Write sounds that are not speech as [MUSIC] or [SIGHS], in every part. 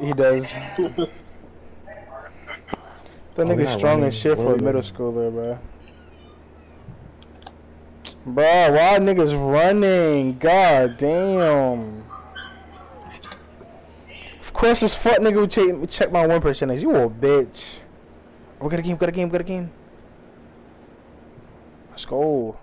He does. that Oh, nigga's strong as shit for a middle schooler, bro. Bro, why niggas running? God damn. Of course, this fuck nigga would check, check my one percentage. You a bitch. Oh, we got a game, got a game, got a game. Let's go.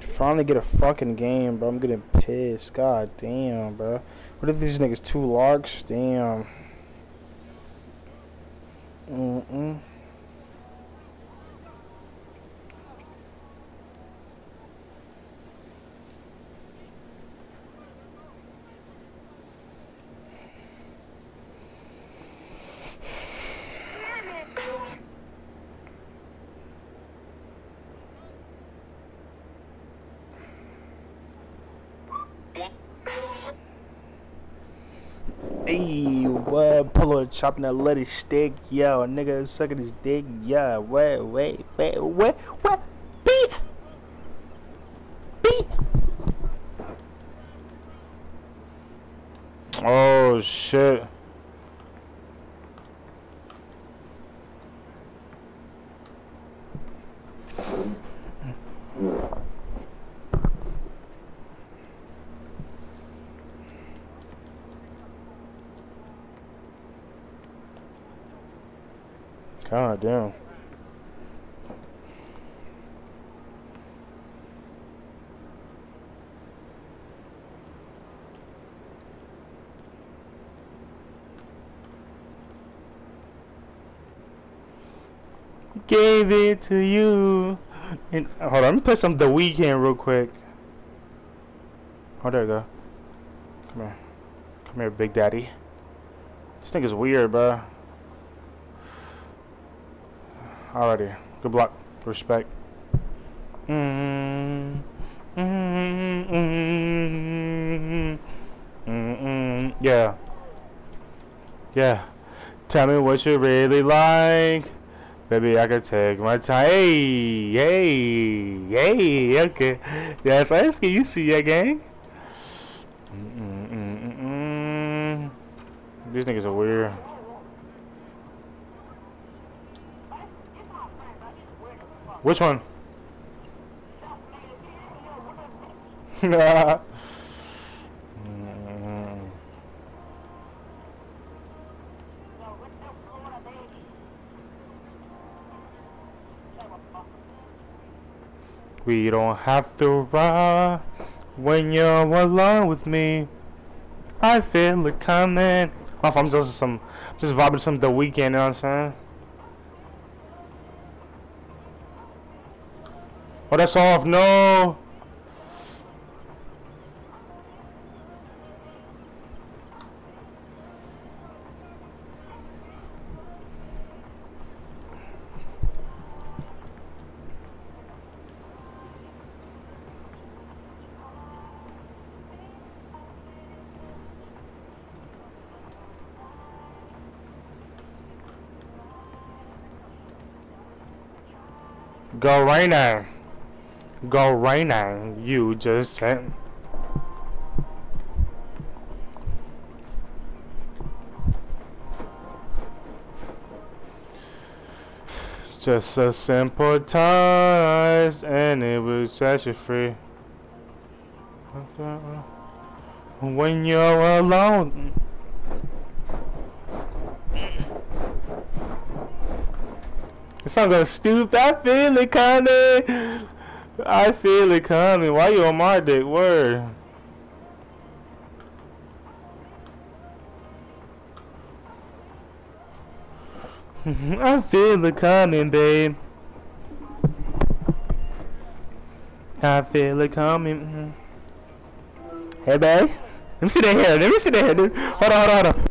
Finally get a fucking game, bro. I'm getting pissed. God damn, bro. What if these niggas two larks? Damn. Mm-mm. Hey, what? Up chopping that letty stick, yo. Nigga sucking his dick, yeah. Wait, wait, wait, what? What? Beep! Beep! Oh, shit. God damn. Gave it to you. And hold on, let me put some The Weeknd real quick. Oh, there you go. Come here, come here, Big Daddy. This thing is weird, bro. Alrighty. Good block. Respect. Mm, mm, mm, yeah. Yeah. Tell me what you really like. Baby, I can take my time. Hey, hey, hey, okay. Yes, I see you see gang. These niggas are weird. Which one? [LAUGHS] Nah. Mm. We don't have to run when you're alone with me. I feel it coming. Off, I'm just some, just vibing some the Weeknd. You know what I'm saying? Oh, that's off. No. Go right now. Go right now. You just said. Just a simple touch and it will set you free. When you're alone. This song goes stupid. I feel it coming. I feel it coming. Why you on my dick? Word. [LAUGHS] I feel it coming, babe. I feel it coming. Hey, babe. Let me see that hair. Let me see that hair, dude. Hold on, hold on, hold on.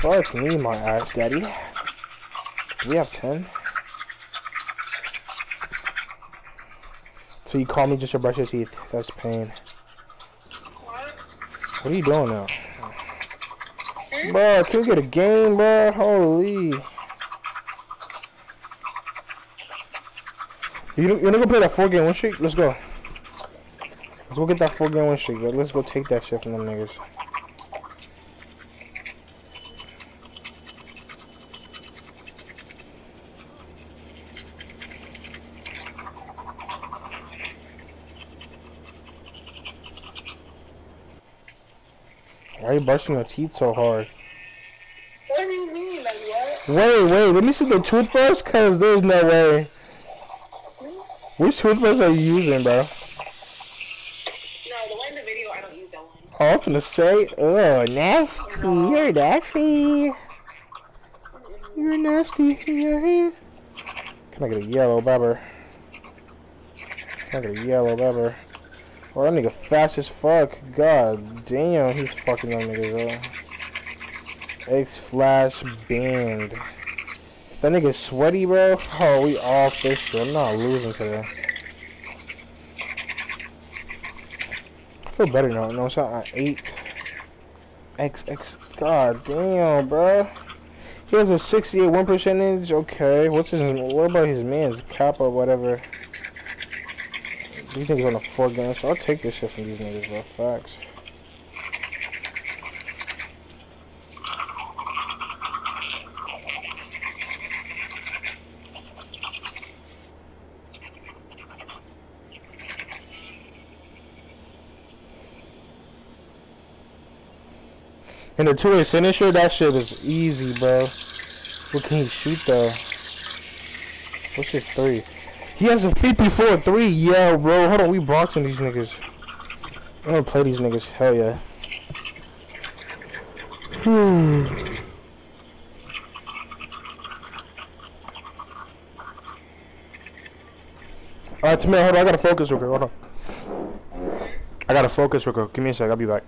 Fuck me, my ass, Daddy. Do we have 10? So you call me just to brush your teeth. That's pain. What? What are you doing now? Hmm? Bro, can we get a game, bro? Holy. You, you wanna go play that four game win streak? Let's go. Let's go get that four game win streak, bro. Let's go take that shit from them niggas. Brushing your teeth so hard? What do you mean? Like what? Wait, wait, let me see the toothbrush, cause there's no way. Which toothbrush are you using, bro? No, the one in the video, I don't use that one. Oh, I'm finna say, oh, nasty, you're nasty. You're nasty. Can I get a yellow bubber? Can I get a yellow bubber? Oh, that nigga fast as fuck. God damn, he's fucking them niggas up. X flash banned. That nigga sweaty, bro. Oh, we this shit. I'm not losing today. I feel better now. No, not at eight. X X. God damn, bro. He has a 68 one percentage. Okay, what's his? What about his man's Kappa, whatever? These niggas on a four game, so I'll take this shit from these niggas, bro. Facts. And the two-way finisher, that shit is easy, bro. What can he shoot though? What's his three? He has a 54-3. Yeah, bro. Hold on, we boxing these niggas. I'm gonna play these niggas. Hell yeah. Hmm. Alright, Tamir, hold on. I gotta focus real quick. Hold on. I gotta focus real quick. Give me a sec. I'll be back.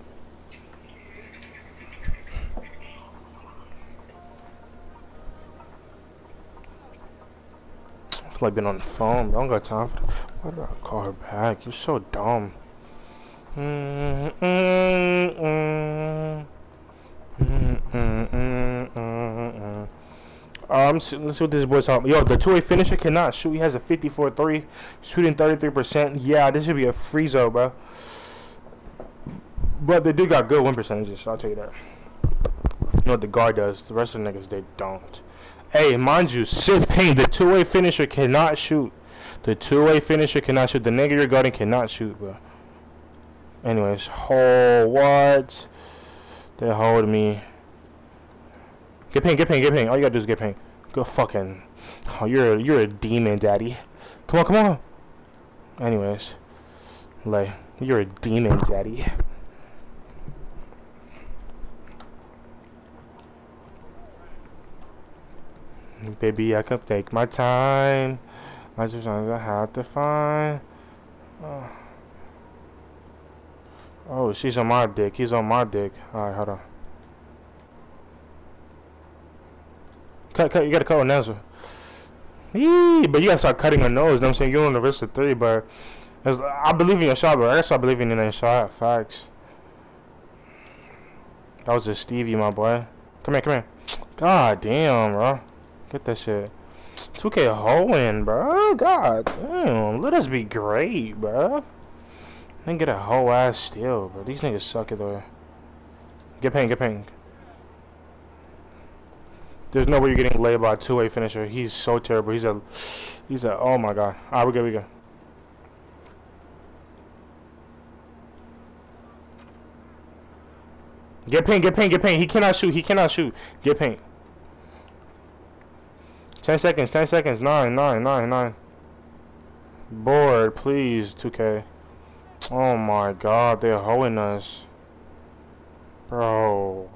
Feel like on the phone. I don't got time for that. Why did I call her back? You're so dumb. Um, let's see what this boy's talking. Yo, the two-way finisher cannot shoot. He has a 54-3, shooting 33%. Yeah, this should be a free bro. But they do got good win percentages, so I'll tell you that. You know what the guard does. The rest of the niggas, they don't. Hey, mind you, Sid Payne, the two-way finisher cannot shoot. The two-way finisher cannot shoot. The nigga you're guarding cannot shoot, bro. Anyways, oh, what? They hold me. Get ping, get ping, get ping. All you gotta do is get ping. Go fucking. Oh, you're a, you're a demon, daddy. Come on, come on. Anyways, like you're a demon, daddy. Baby, I can take my time. I just don't have to find. Oh. oh, she's on my dick. He's on my dick. Alright, hold on. Cut, cut. You gotta cut her nose. Yee, but you gotta start cutting her nose. You know what I'm saying? You're on the risk of three, but I believe in your shot, bro. I gotta start believing in your shot. Facts. That was a Stevie, my boy. Come here, come here. God damn, bro. Get that shit. 2K hoeing, bro. God damn. Let us be great, bro. Then get a whole ass steal, bro. These niggas suck at the. Get ping, get ping. There's no way you're getting laid by a two-way finisher. He's so terrible. He's a, he's a. Oh my god. Alright, we good, we good. Get ping, get ping, get ping. He cannot shoot. He cannot shoot. Get ping. 10 seconds, 10 seconds. 9, 9, 9, 9. Board, please, 2K. Oh my god, they're hoeing us. Bro.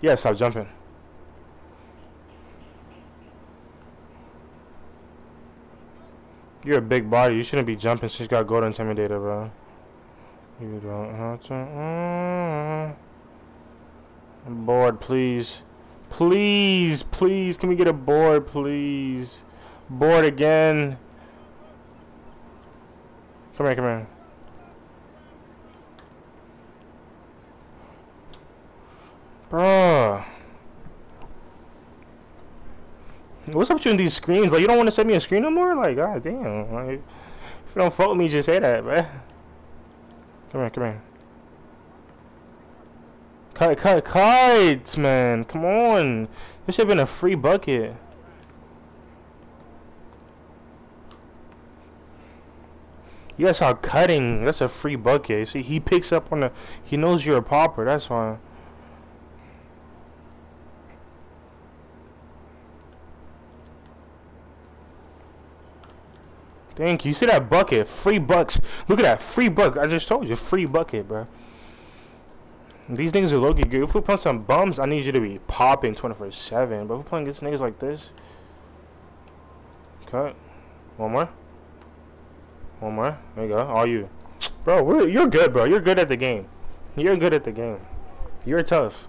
Yeah, stop jumping. You're a big body. You shouldn't be jumping since you got gold intimidator, bro. You don't have to. Mm. Board, please. Please, please. Can we get a board, please? Board again. Come here, come here. Bruh. What's up with you in these screens? Like, you don't want to send me a screen no more? Like, god damn. Like, if you don't fuck with me, just say that, bruh. Come here, come here. Cut, cut, cut, man. Come on. This should have been a free bucket. You guys are cutting. That's a free bucket. See, he picks up on the. He knows you're a popper. That's why. Thank you. You see that bucket? Free bucks. Look at that. Free buck. I just told you. Free bucket, bro. These niggas are low-key good. If we're playing some bums, I need you to be popping 24-7. But if we're playing against niggas like this... Cut. One more. One more. There you go. All you. Bro, you're good, bro. You're good at the game. You're good at the game. You're tough.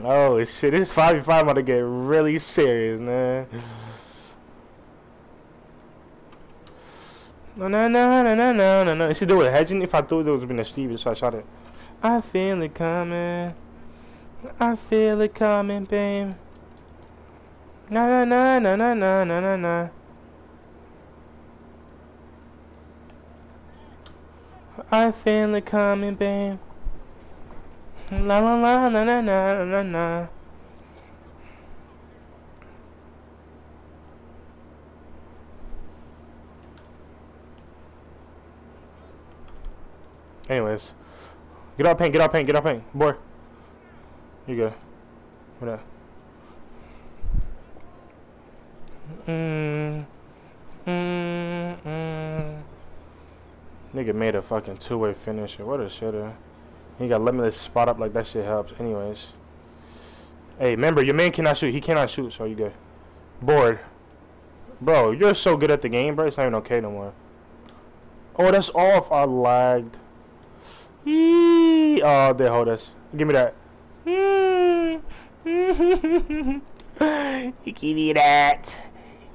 Oh, shit. This 5v5 about to get really serious, man. No, no, no, no, no, no, no, no. Is he doing hedging? If I thought it was been a Stevie, so I shot it. I feel it coming. I feel it coming, babe. Na na na na na na na na. I feel it coming, babe. La la la na na na na na. Anyways, get out paint, get out paint, get out paint, boy. You go. What up? Mm, mm, mm. Nigga made a fucking two-way finisher. What a shitter. He got limitless spot up like that shit helps. Anyways. Hey, remember, your man cannot shoot. He cannot shoot, so you good. Board. Bro, you're so good at the game, bro. It's not even okay no more. Oh, that's off. I lagged. Eee. Oh, they hold us. Give me that. [LAUGHS] you give me that.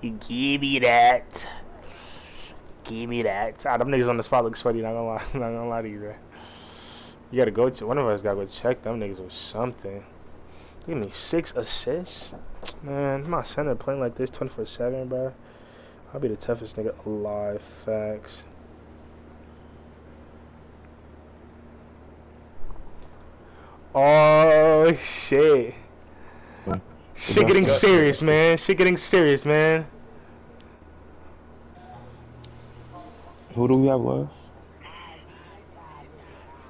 You give me that. Give me that. Ah, them niggas on the spot look sweaty. Not gonna lie. [LAUGHS] Not gonna lie to you, bro. You gotta go. To, one of us gotta go check them niggas or something. Give me six assists. Man, my center playing like this 24/7, bro. I'll be the toughest nigga alive. Facts. Oh shit. Shit getting serious, man. Shit getting serious, man. Who do we have left?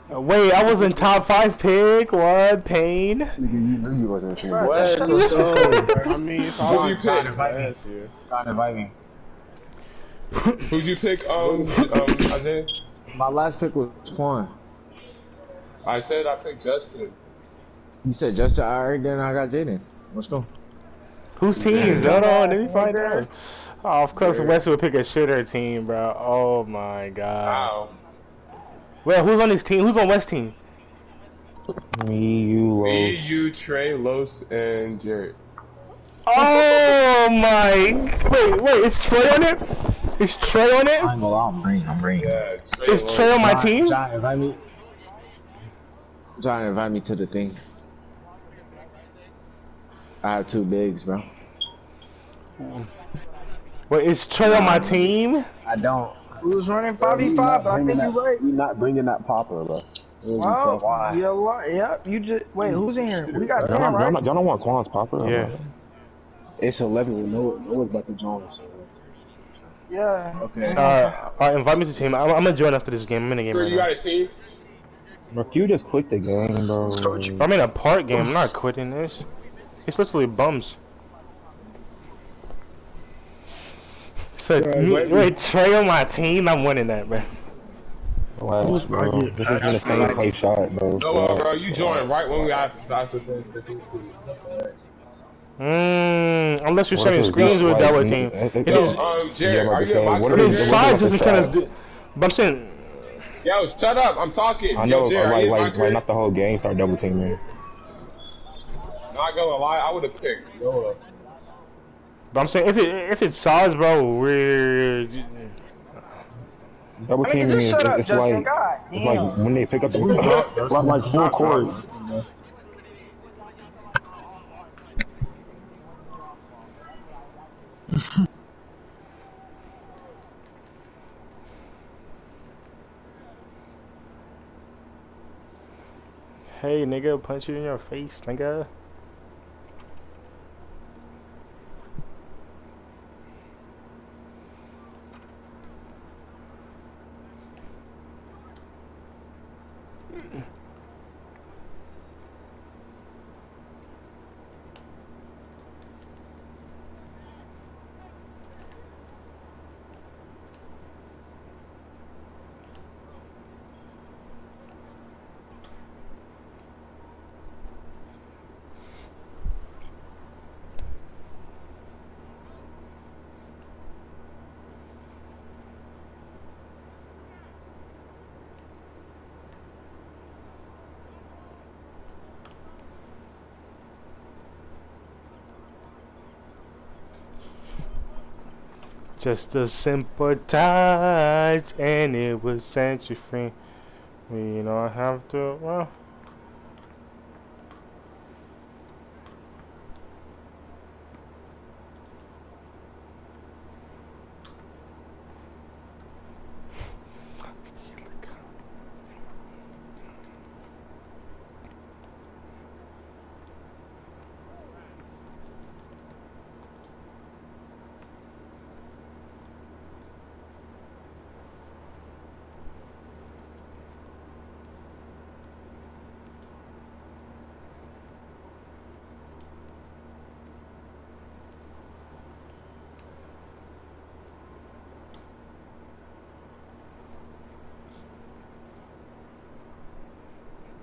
Uh, Wait, I was in top five pick. What? Pain. Nigga, you knew you wasn't a fan. What? Let's go. [LAUGHS] I mean, it's all Who you on pick? time last. Trying to invite me. Who'd you pick, um, um, Isaiah? My last pick was Quan. I said I picked Justin. You said Justin, alright, then I got Jaden. Let's go. Whose teams? Hold on, let me find out. Oh, of course, West would pick a shitter team, bro. Oh my god. Wow. Well, who's on this team? Who's on West team? Me, you, Me, you, Trey, Los, and Jared. Oh my! Wait, wait, is Trey on it? Is Trey on it? I ain't gonna lie, I'm bringing, I'm bringing. Yeah, Trey, Is Trey on my John- team? John, invite me. John, invite me to the thing. I have two bigs, bro. Wait, is Trey on my team? I don't. Who's running 5v5, but I think you're right. You're not bringing that popper, bro. Wow. Why? Yeah, li- yep. You just wait. Who's in here? We got Y'all, ten, don't- y'all, right? not- y'all don't want Quan's popper? Yeah. It's 11 with Noah. Noah's about to join, so. Yeah. Okay. Uh, alright, invite me to the team. I'm, I'm gonna join after this game. I'm in the game Trey, right you now. got a team? Bro, you just quit the game, bro. I'm in a park game. I'm not quitting this. It's literally bums. So, wait. wait, Trey on my team? I'm winning that, bro. Relax, bro. This has been a fair play shot, bro. No, uh, bro, you joined right when we got after the Mm, unless you're What sending screens with like that team. it- is. Um, Yeah, Jared, I'm about to you say, in my what I if mean, it's- community? what if size doesn't a kind of. But I'm saying, Yo, shut up! I'm talking. I know, Yo, Jerry, like, is like, like, not the whole game. Start double teaming. Not gonna lie, I would have picked Noah. But I'm saying if it if it's size, bro, we're Double I mean, teaming just shut up, it's Justin. like God it's damn. like when they pick up the like, like full court. [LAUGHS] hey nigga, punch you in your face, nigga. Just a simple touch, and it will set you free. You don't have to. Well,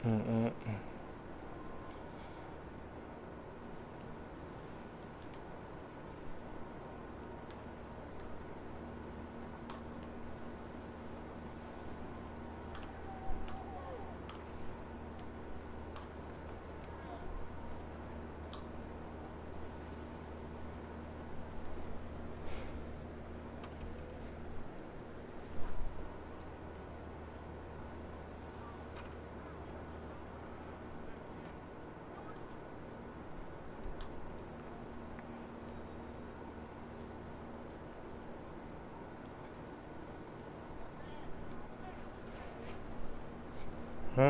mm-mm. What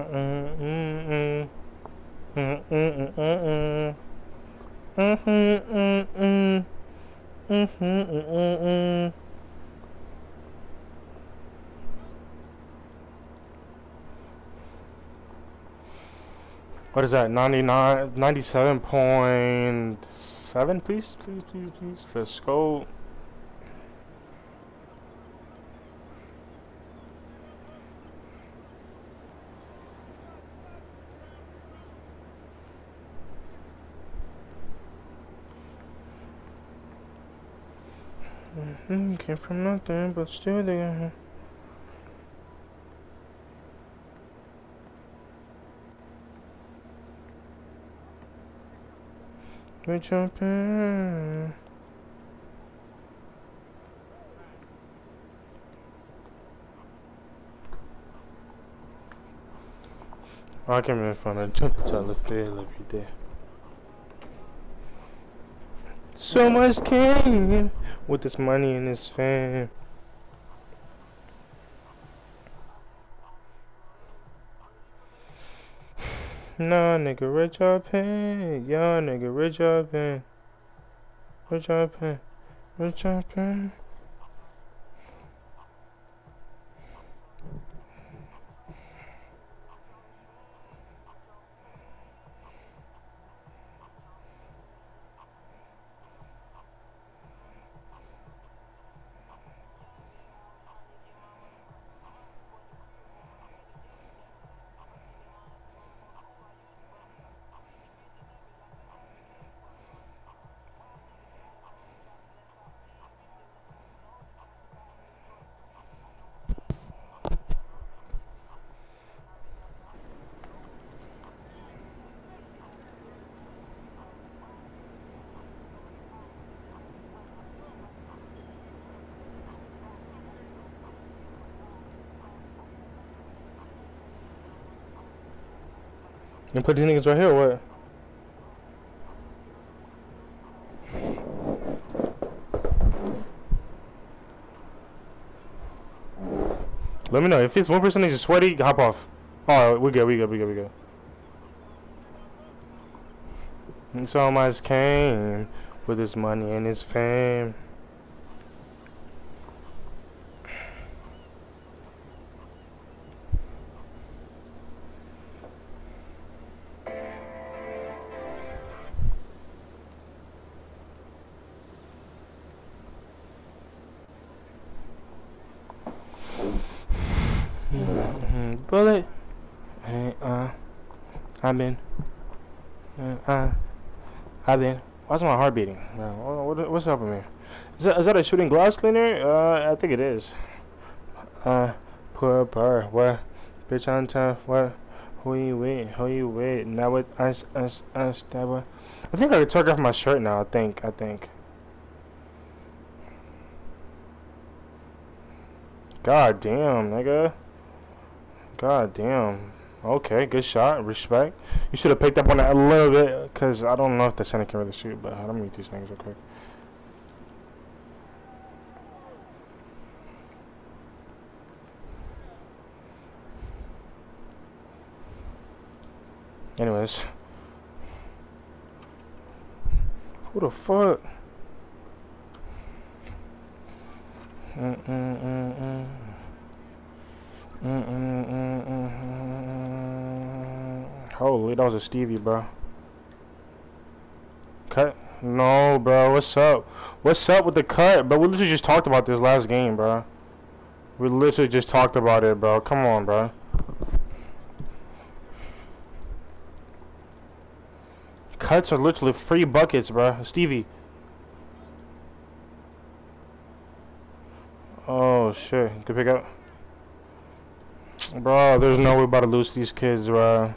is that? 99, 97.7, please, please, please, please. Let's go. Mhm, Came from nothing, but still there. We jump in. I can make fun of jump to the field every day. So much came with this money and this fame. [SIGHS] Nah, nigga, rich up in. Y'all nigga, rich up in. Rich up in. Rich up in. You put these niggas right here what? Let me know. If it's one person is sweaty, hop off. Alright, we good, we good, we good, we good. And so much came with his money and his fame. I've. Why's my heart beating? What, what- what's up with me? Is that, is that a shooting glass cleaner? Uh, I think it is. Uh, poor bar. What? Bitch on tough. What? Who you with? Who you with? Now with us, us, us, that what? I think I could take off my shirt now. I think. I think. God damn, nigga. God damn. Okay, good shot. Respect. You should have picked up on that a little bit, because I don't know if the center can really shoot, but I let me read these things real quick. Anyways. Who the fuck? Mm-mm-mm-mm. Mm-mm-mm-mm. Holy, that was a Stevie, bro. Cut? No, bro. What's up? What's up with the cut? But we literally just talked about this last game, bro. We literally just talked about it, bro. Come on, bro. Cuts are literally free buckets, bro. Stevie. Oh, shit. Good pick up. Bro, there's no way about to lose these kids, bro.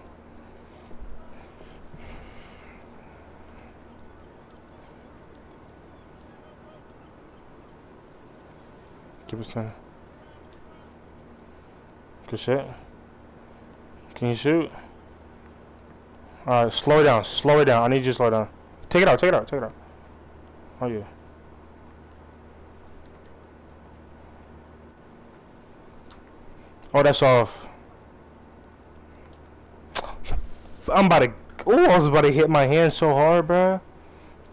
Give us ten. Good shit. Can you shoot? Alright, slow it down. Slow it down. I need you to slow down. Take it out, take it out, take it out. Oh, yeah. Oh, that's off. I'm about to. Oh, I was about to hit my hand so hard, bruh.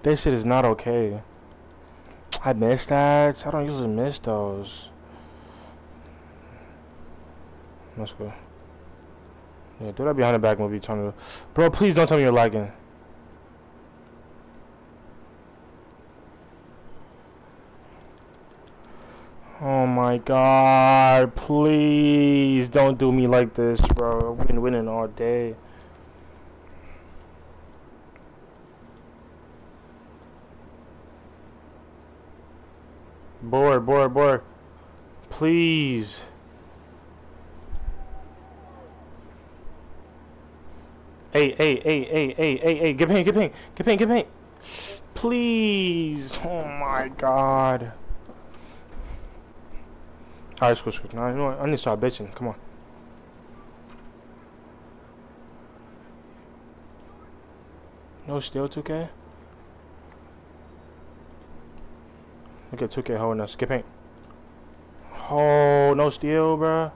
This shit is not okay. I missed that. I don't usually miss those. Let's go. Yeah, do that behind the back movie, trying to. Bro, please don't tell me you're lagging. Oh my god, please don't do me like this, bro. We've been winning all day. Board, board, board. Please. Hey, hey, hey, hey, hey, hey, hey, get paint, get paint, get paint, get paint. Please. Oh my god. Alright, screw, screw. Now, you know what? I need to start bitching. Come on. No steal 2K? Look at 2K holding us. Get paint. Oh, no steal, bruh.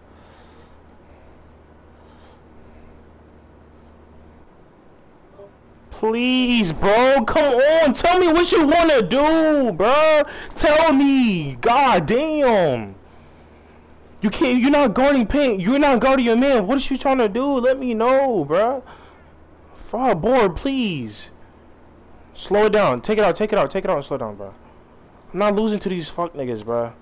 Please, bro. Come on. Tell me what you want to do, bro. Tell me. God damn. You can't. You're not guarding paint. You're not guarding your man. What is you trying to do? Let me know, bro. Far board, please. Slow it down. Take it out. Take it out. Take it out and slow down, bro. I'm not losing to these fuck niggas, bro.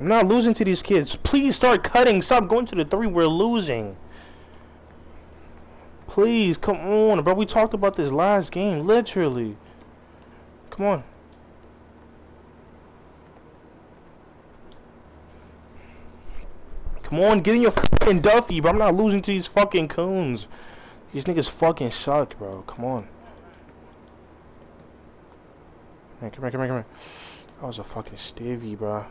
I'm not losing to these kids. Please start cutting. Stop going to the three. We're losing. Please, come on, bro. We talked about this last game, literally. Come on. Come on, get in your fucking Duffy, bro. I'm not losing to these fucking coons. These niggas fucking suck, bro. Come on. Hey, come here, come here, come here. That was a fucking Stevie, bro.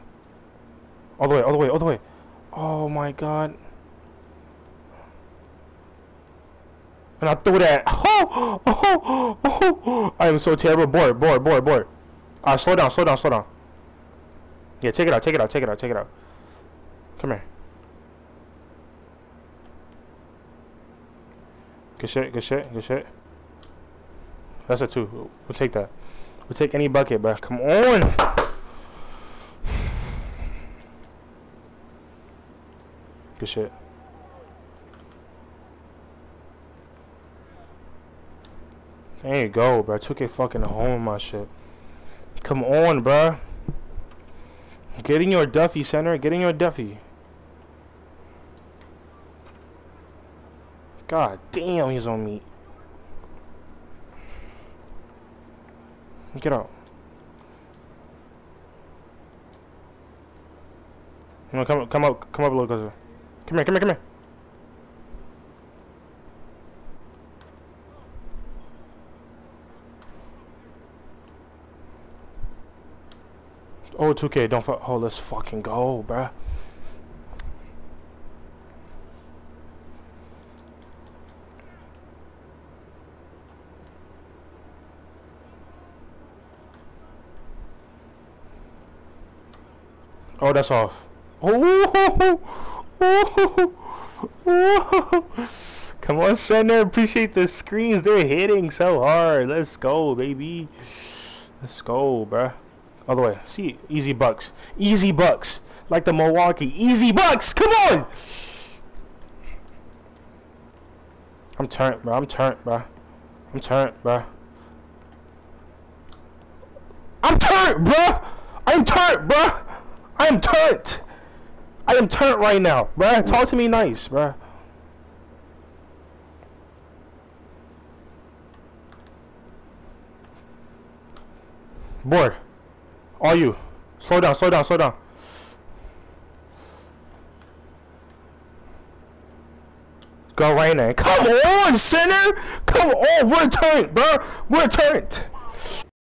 All the way, all the way, all the way. Oh my god. And I threw that. Oh, [LAUGHS] oh, oh, oh. I am so terrible. Board, board, board, board. Ah, slow down, slow down, slow down. Yeah, take it out, take it out, take it out, take it out. Come here. Good shit, good shit, good shit. That's a two. We'll take that. We'll take any bucket, but come on. Good shit. There you go, bro. Took it fucking home my shit. Come on, bro. Get in your Duffy center. Get in your Duffy. God damn, he's on me. Get out. No, come come up, come up a little closer. Come here, come here, come here. Oh, 2K, don't fuck. Oh, let's fucking go, bruh. Oh, that's off. Oh, come on, center. Appreciate the screens. They're hitting so hard. Let's go, baby. Let's go, bruh. The way. See, easy bucks. Easy bucks. Like the Milwaukee. Easy bucks. Come on. I'm turned, bro. I'm turned, bro. I'm turned, bro. I'm turned, bro. I'm turned, bro. I am turned. I am turned right now, bruh. Talk to me nice, bruh. Board. All you. Slow down, slow down, slow down. Go right now. Come on, center! Come on, we're turned, bro. We're turned.